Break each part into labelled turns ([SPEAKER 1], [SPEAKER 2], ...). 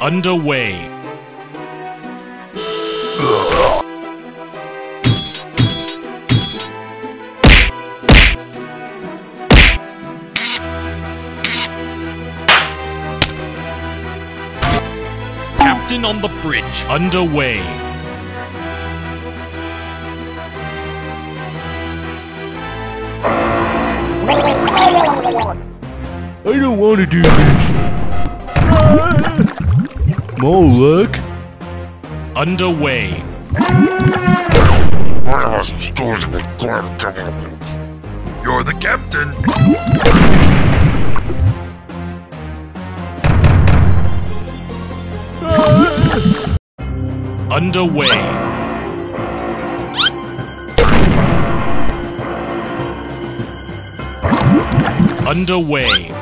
[SPEAKER 1] Underway. Captain on the bridge. Underway.
[SPEAKER 2] I don't want to do this. More luck.
[SPEAKER 1] Underway.
[SPEAKER 3] You're the captain.
[SPEAKER 1] Underway. Underway.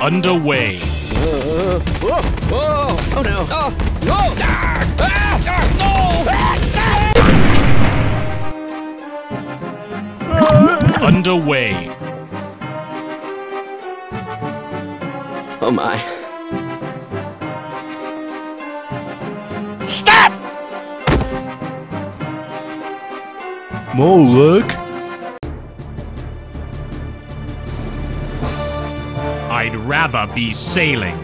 [SPEAKER 1] Underway.
[SPEAKER 4] No! No! No!
[SPEAKER 1] Underway.
[SPEAKER 4] Oh my!
[SPEAKER 2] More luck.
[SPEAKER 1] I'd rather be sailing.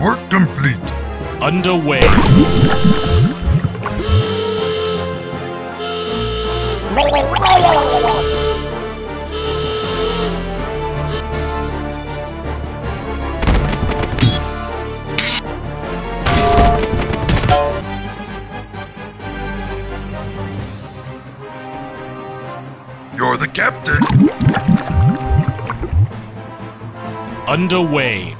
[SPEAKER 3] Work complete.
[SPEAKER 1] Underway.
[SPEAKER 3] captain.
[SPEAKER 1] Underway.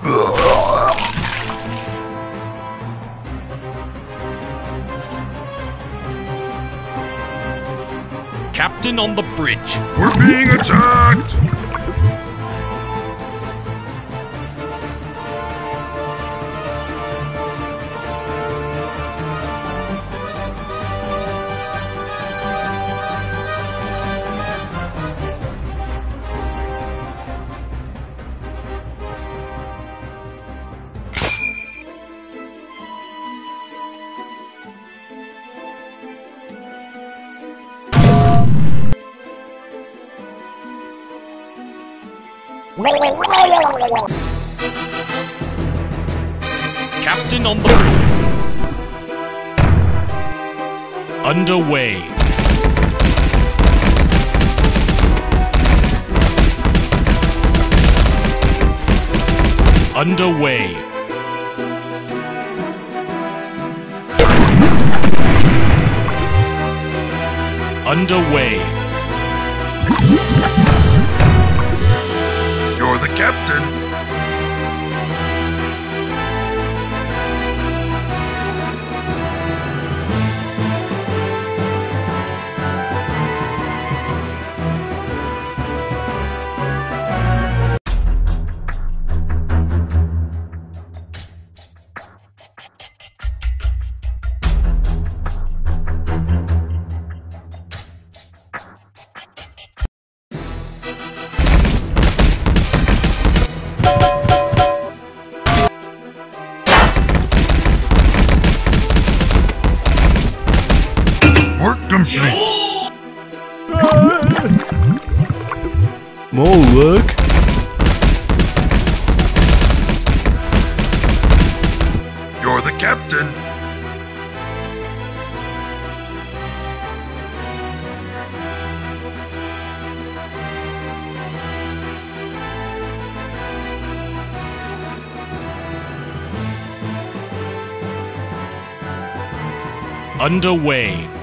[SPEAKER 1] Captain on the bridge.
[SPEAKER 3] We're being attacked.
[SPEAKER 1] Captain on the. Underway. Underway. Underway.
[SPEAKER 3] The captain.
[SPEAKER 2] More luck.
[SPEAKER 3] You're the captain.
[SPEAKER 1] Underway.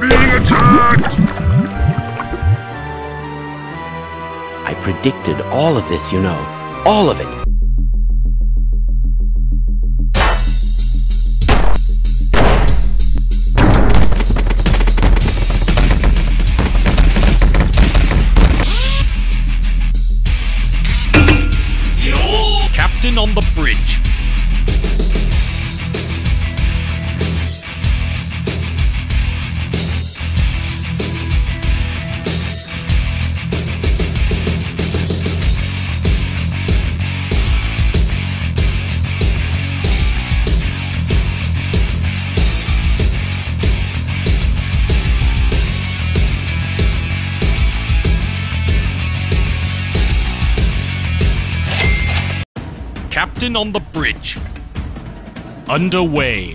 [SPEAKER 3] Being attacked!
[SPEAKER 4] I predicted all of this, you know. All of it.
[SPEAKER 1] Captain on the bridge. Captain on the bridge. Underway.